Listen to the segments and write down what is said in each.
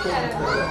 Obrigada.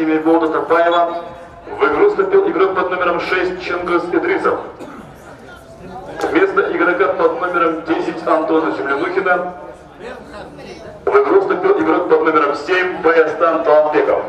Артемия Волда Тапаева. В игру вступил игрок под номером 6 Ченгас Идрисов. Вместо игрока под номером 10 Антона Землянухина в игру вступил игрок под номером 7 Баястан Таланбеков.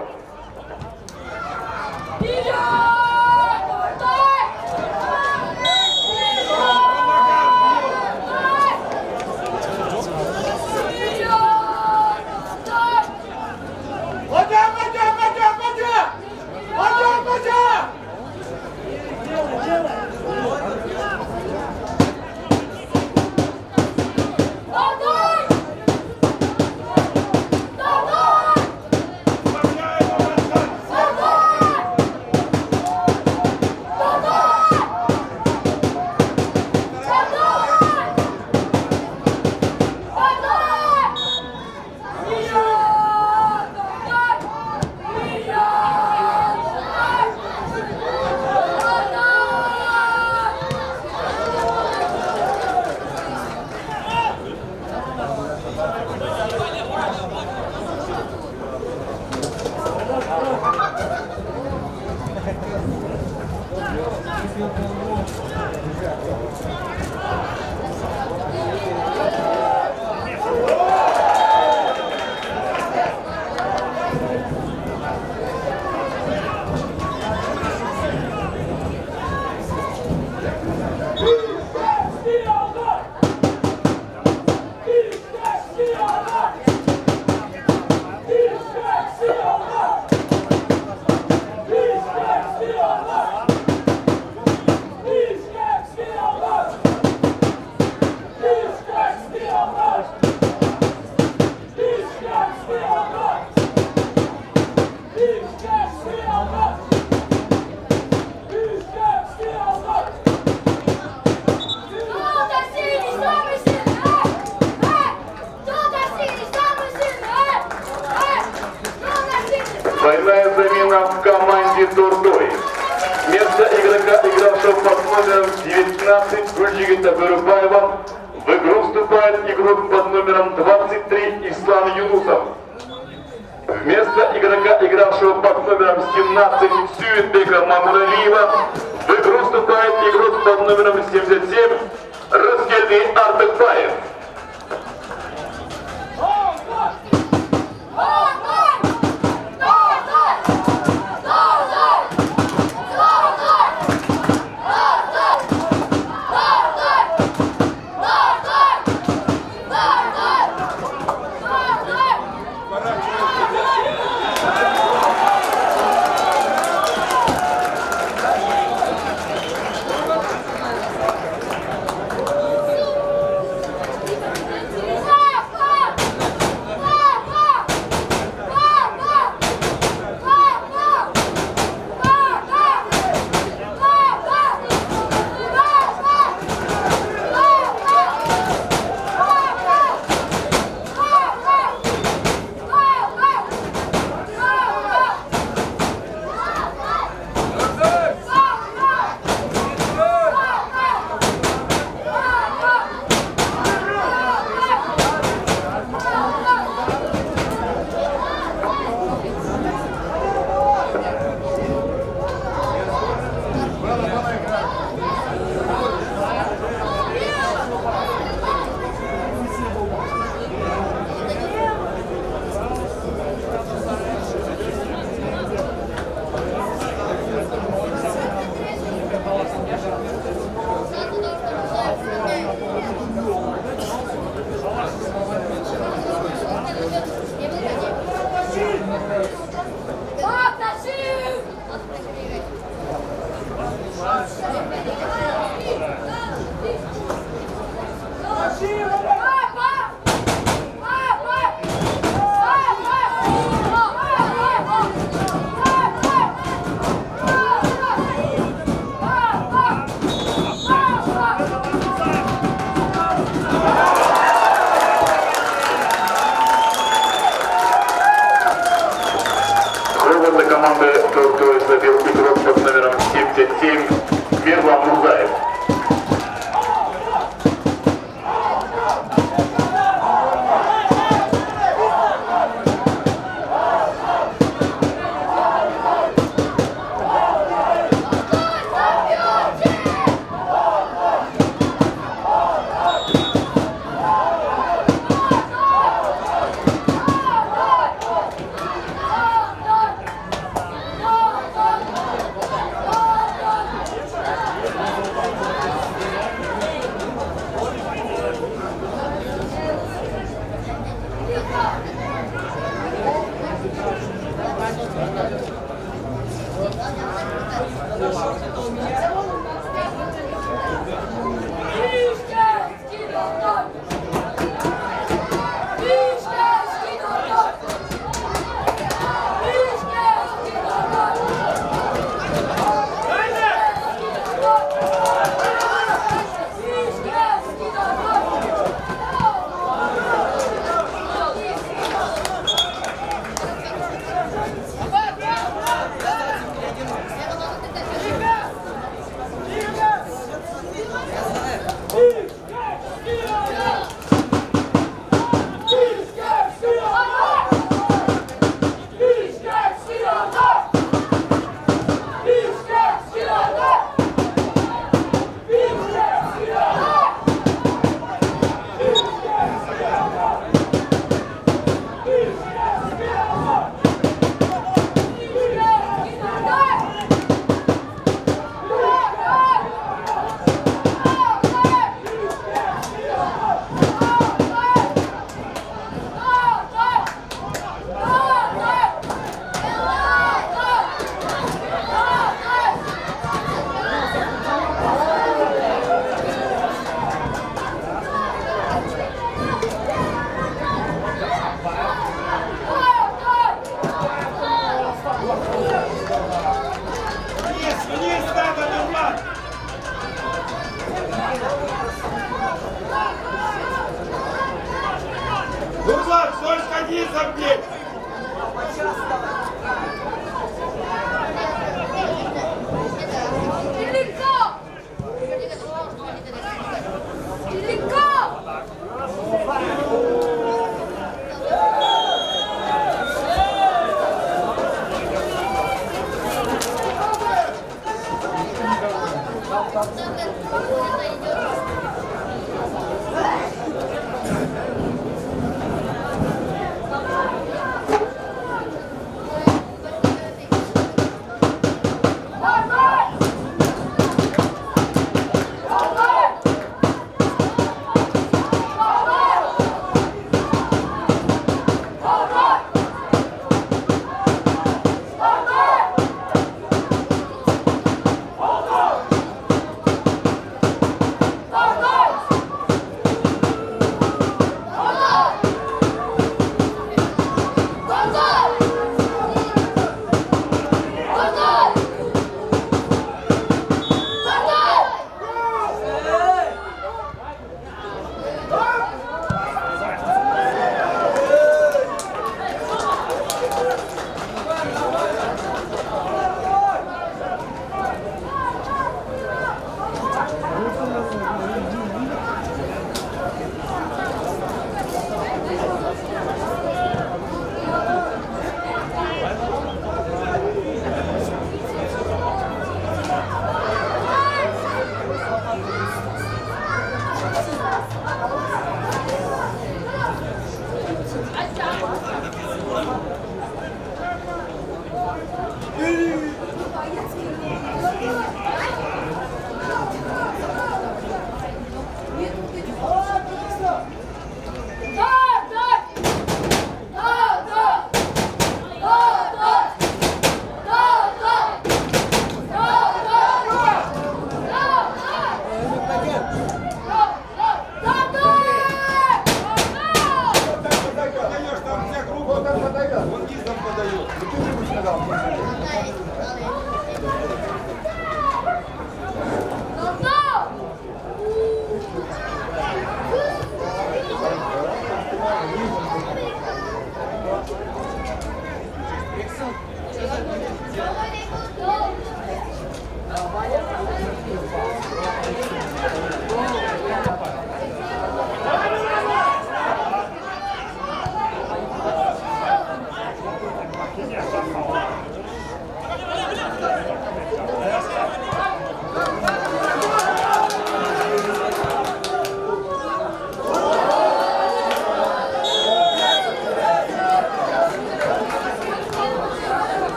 Thank you.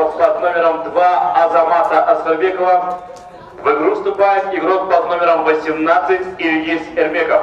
пожалуйста, под номером 2 Азамата Асфарбекова. В игру вступает игрок под номером 18 Ильгиз Эрмеков.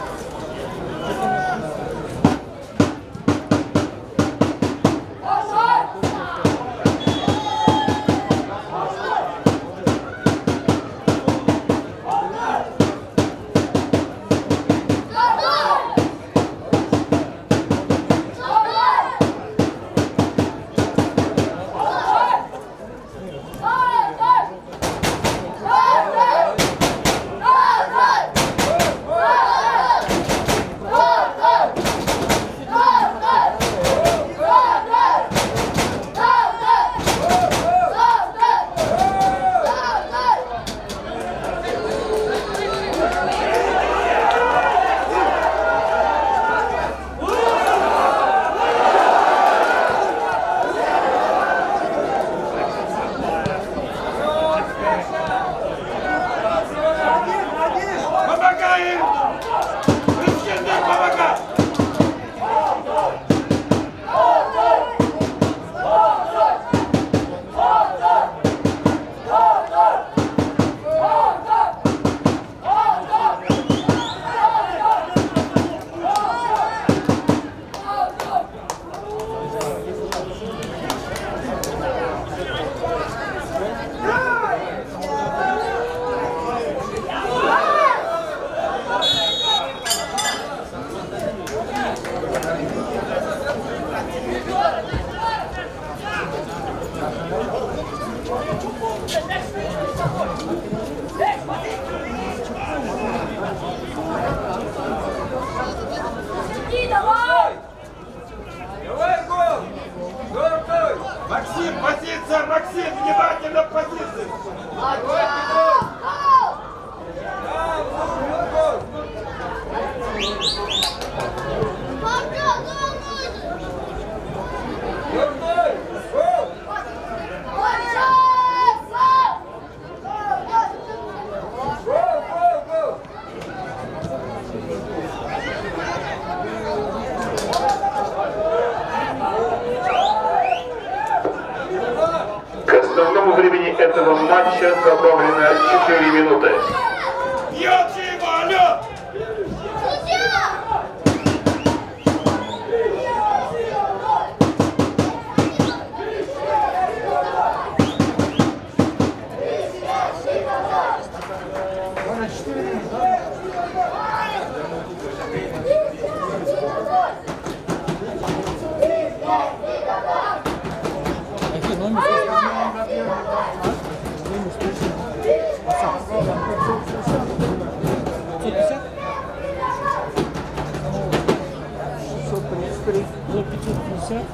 600,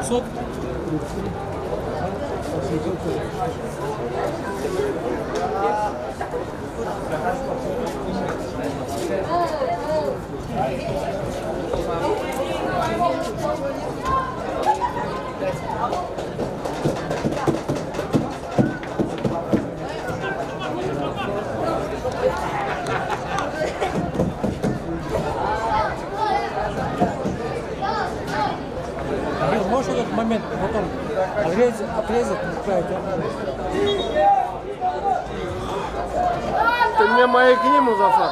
600. момент а потом отрезать, отрезать отправить. Ты мне маяк не, Музафар?